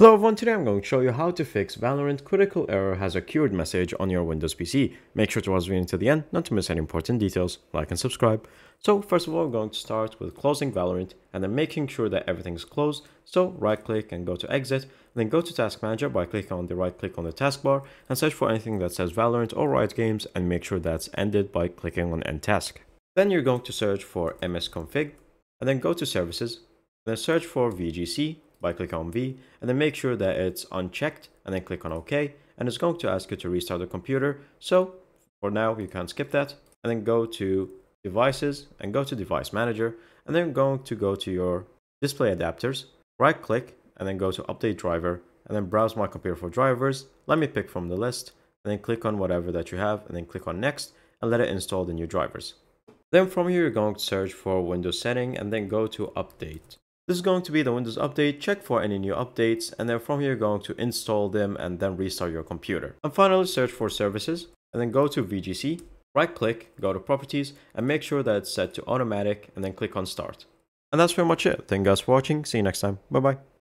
Hello everyone, today I'm going to show you how to fix Valorant critical error has occurred message on your Windows PC. Make sure to watch the video to the end not to miss any important details, like and subscribe. So first of all, I'm going to start with closing Valorant and then making sure that everything is closed. So right click and go to exit, then go to task manager by clicking on the right click on the taskbar and search for anything that says Valorant or Riot Games and make sure that's ended by clicking on end task. Then you're going to search for msconfig and then go to services, then search for VGC by clicking on V and then make sure that it's unchecked and then click on OK and it's going to ask you to restart the computer. So for now you can skip that and then go to devices and go to device manager and then going to go to your display adapters, right click and then go to update driver and then browse my computer for drivers. Let me pick from the list and then click on whatever that you have and then click on next and let it install the new drivers. Then from here, you're going to search for Windows setting and then go to update. This is going to be the Windows update, check for any new updates, and then from here you're going to install them and then restart your computer. And finally search for services, and then go to VGC, right click, go to properties, and make sure that it's set to automatic, and then click on start. And that's pretty much it. Thank you guys for watching, see you next time, bye bye.